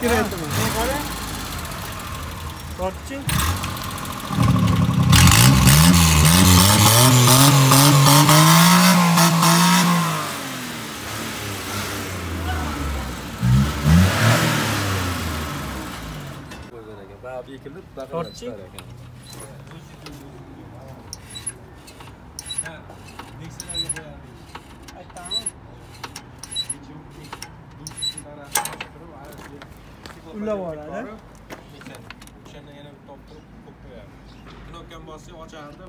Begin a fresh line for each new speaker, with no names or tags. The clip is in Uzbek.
kerak emas tortchi
qo'ygan ekan
Tortchi? Ulab oladi
o'shanda yana top turib qo'yib qo'yadi knopkani bossang ochardi